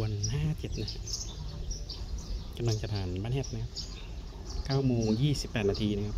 วนห้าเจ็ดนะะกำลังจะผ่านบ้านแฮดนะครับเก้าโมงยี่สิบแปดนาทีนะครับ